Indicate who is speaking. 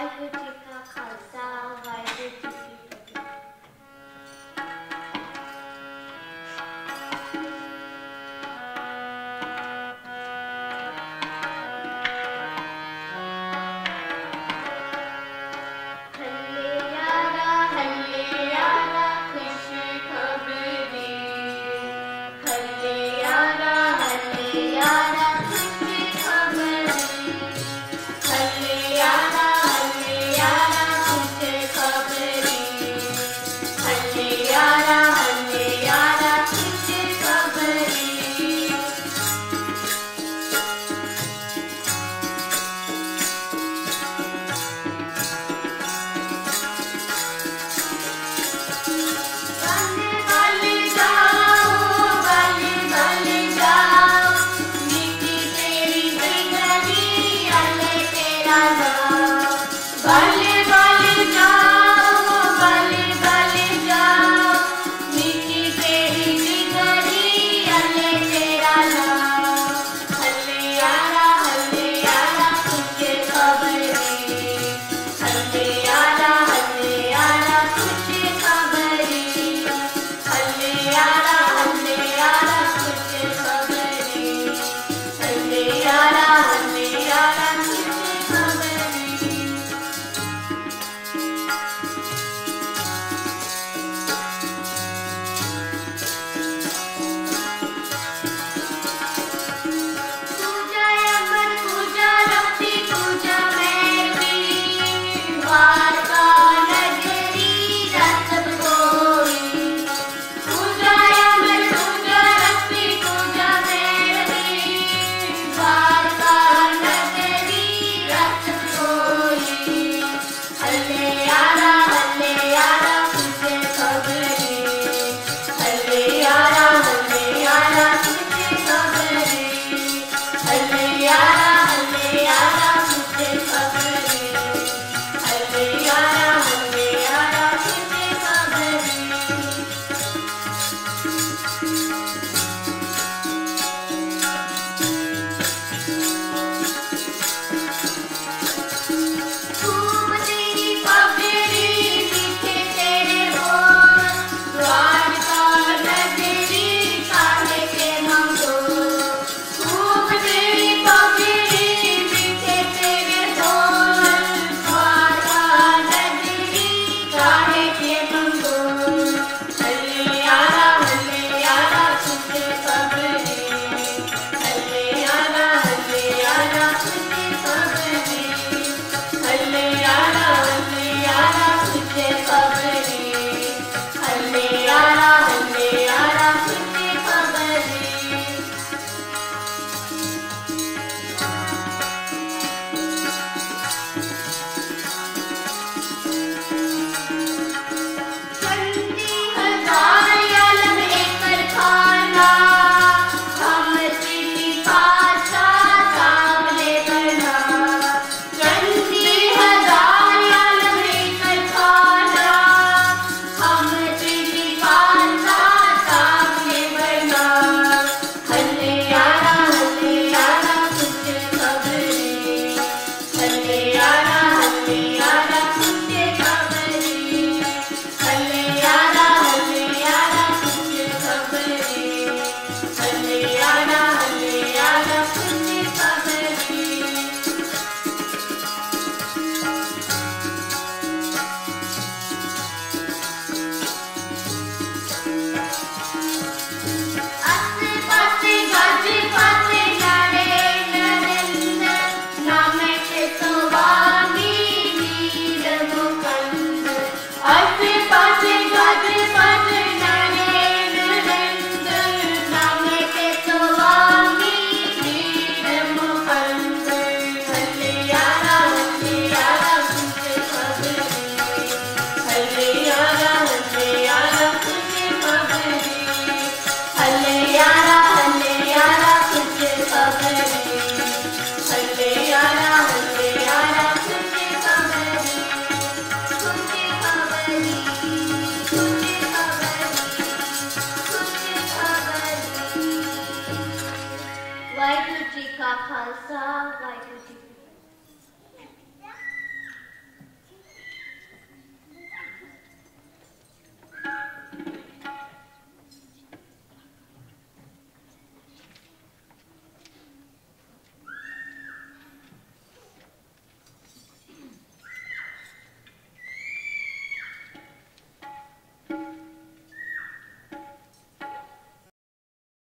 Speaker 1: life with you. Bahasa Vaikuti.